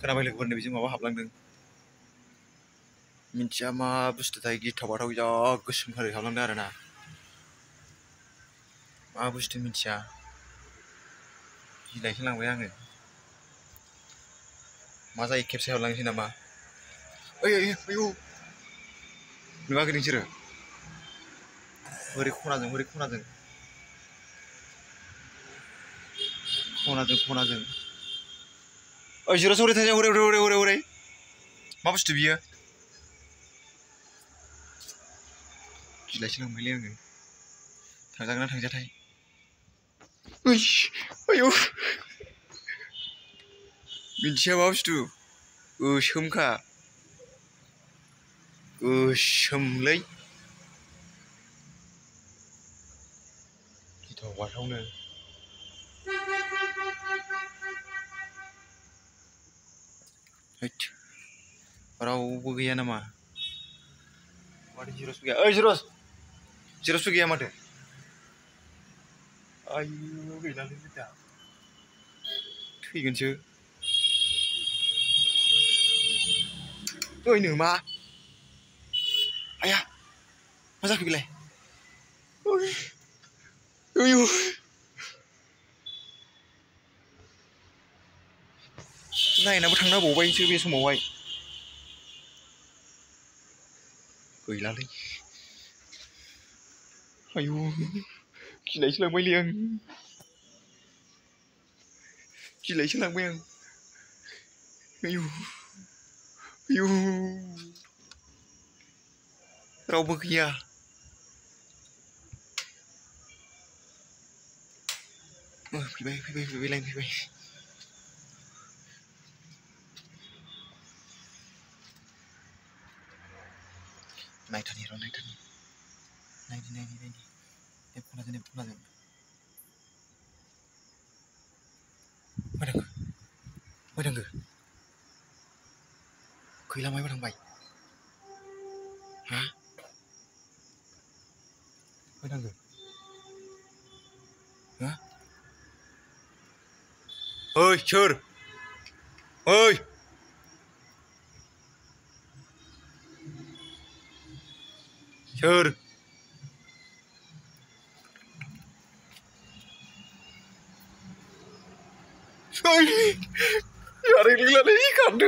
खोनाबाय लोगोफोरनि बेजों माबा हाबलांदों? मिन्थिया मा बुस्थुथाय गिथाव बाथाव जा गोसोम खारै हाबलांदों आरोना। मा बुस्थु मिन्थिया? गिनायसो लांबाय आङो। मा जायो खेबसे हाबलांसै नामा? ओइ आयौ नुवाखै नोंसोरो? ओरै खनाजों ओरै खनाजों? खनाजों खनाजों। Ôi chú đó xuống đây thấy đây đây đây đây đây Móc chú bia Chú lấy chứ mới lên người Thằng ra nó thằng ra thay Ui Ôi ôi Mình chưa móc chú Ừ không cả Ừ sầm lấy Thì thỏa quạt không nè बाथावनो हैद रावबो गैया नामा माथो जिरसबो गैया ओइ जिरस जिरसबो गैया माथो आयु गैलालै दा थैगोनसो ओइनो मा आया मा जाखो बेलाय आयु नायनाबो थांना बावबायसो बे समावहाय गैलालै आयु गिलायसो लांबायलै आं गिलायसो लांबाय आं आयु आयु रावबो गैया फैबाय फैबाय फैबाय लाइन फैबाय ナイトにいろ、ナイトに。ナイトに、ナイトに、ナイトに。で、こらでね、こらでね。Barang ke? Barang ke? Kau hilang barang baik? Ha? Barang ke? Ha? Oi, cur! Oi! Sur. Jag är lilla likadant.